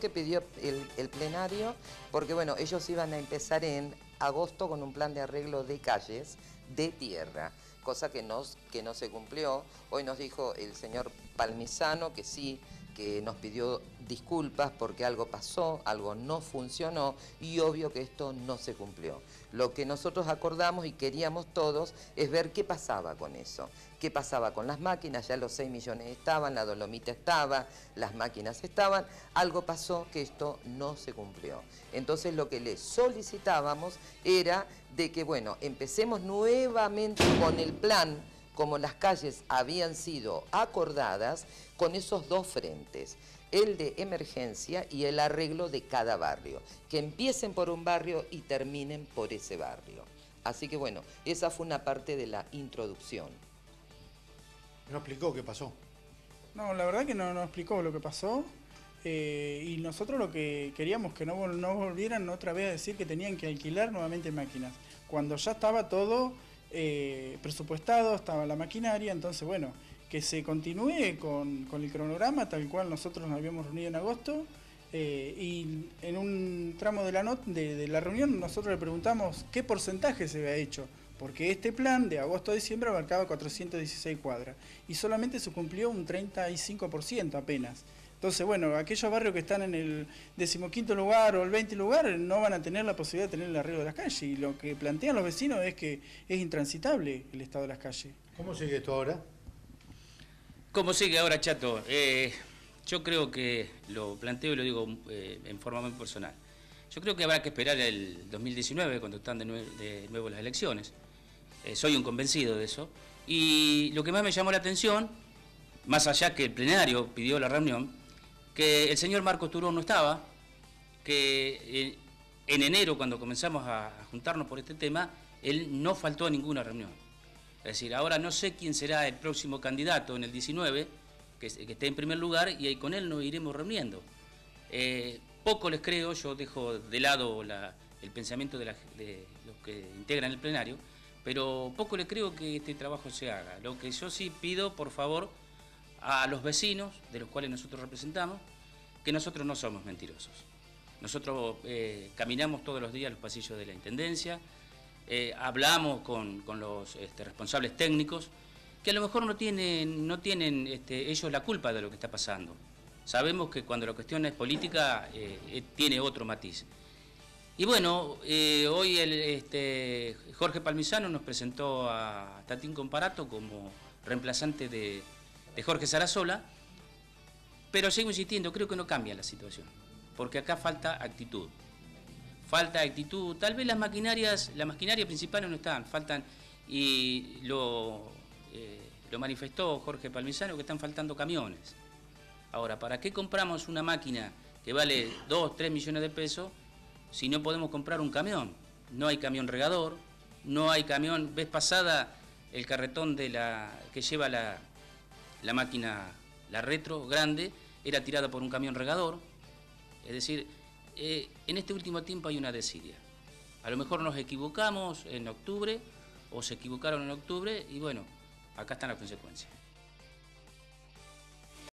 que pidió el, el plenario, porque bueno, ellos iban a empezar en agosto con un plan de arreglo de calles de tierra, cosa que, nos, que no se cumplió. Hoy nos dijo el señor Palmisano que sí, que nos pidió disculpas porque algo pasó, algo no funcionó y obvio que esto no se cumplió. Lo que nosotros acordamos y queríamos todos es ver qué pasaba con eso, qué pasaba con las máquinas, ya los 6 millones estaban, la dolomita estaba, las máquinas estaban, algo pasó que esto no se cumplió. Entonces lo que le solicitábamos era de que, bueno, empecemos nuevamente con el plan como las calles habían sido acordadas con esos dos frentes, el de emergencia y el arreglo de cada barrio, que empiecen por un barrio y terminen por ese barrio. Así que bueno, esa fue una parte de la introducción. No explicó qué pasó. No, la verdad que no, no explicó lo que pasó. Eh, y nosotros lo que queríamos que no, no volvieran otra vez a decir que tenían que alquilar nuevamente máquinas. Cuando ya estaba todo eh, presupuestado, estaba la maquinaria, entonces bueno, que se continúe con, el cronograma tal cual nosotros nos habíamos reunido en agosto. Eh, y en un tramo de la, de, la reunión nosotros le preguntamos qué porcentaje se había hecho, porque este plan de agosto a diciembre abarcaba 416 cuadras y solamente se cumplió un 35% apenas. Entonces, bueno, aquellos barrios que están en el decimoquinto lugar o el 20 lugar no van a tener la posibilidad de tener el arreglo de las calles. Y lo que plantean los vecinos es que es intransitable el estado de las calles. ¿Cómo sigue esto ahora? ¿Cómo sigue ahora, Chato? Eh, yo creo que lo planteo y lo digo eh, en forma muy personal. Yo creo que habrá que esperar el 2019, cuando están de, nuevo las elecciones. Eh, soy un convencido de eso. Y lo que más me llamó la atención, más allá que el plenario pidió la reunión, que el señor Marcos Turón no estaba, que eh, en enero cuando comenzamos a juntarnos por este tema, él no faltó a ninguna reunión. Es decir, ahora no sé quién será el próximo candidato en el 19, que, esté en primer lugar, y ahí con él nos iremos reuniendo. Eh, poco les creo, yo dejo de lado el pensamiento de, de, los que integran el plenario, pero poco les creo que este trabajo se haga. Lo que yo sí pido, por favor, a los vecinos, de los cuales nosotros representamos, que nosotros no somos mentirosos. Nosotros eh, caminamos todos los días los pasillos de la Intendencia, eh, hablamos con, los este, responsables técnicos, que a lo mejor no tienen, no tienen este, ellos la culpa de lo que está pasando. Sabemos que cuando la cuestión es política eh, tiene otro matiz. Y bueno, hoy el, este, Jorge Palmisano nos presentó a Tatín Comparato como reemplazante de, de Jorge Sarasola, pero sigo insistiendo, creo que no cambia la situación, porque acá falta actitud. Falta actitud, tal vez las maquinarias, la maquinaria principal no están, faltan, y lo, eh, lo manifestó Jorge Palmisano, que están faltando camiones. Ahora, ¿para qué compramos una máquina que vale 2, 3 millones de pesos si no podemos comprar un camión? No hay camión regador, no hay camión, ves pasada el carretón de la que lleva la, la máquina, la retro grande, era tirada por un camión regador. Es decir, eh, en este último tiempo hay una desidia. A lo mejor nos equivocamos en octubre o se equivocaron en octubre y bueno, acá están las consecuencias.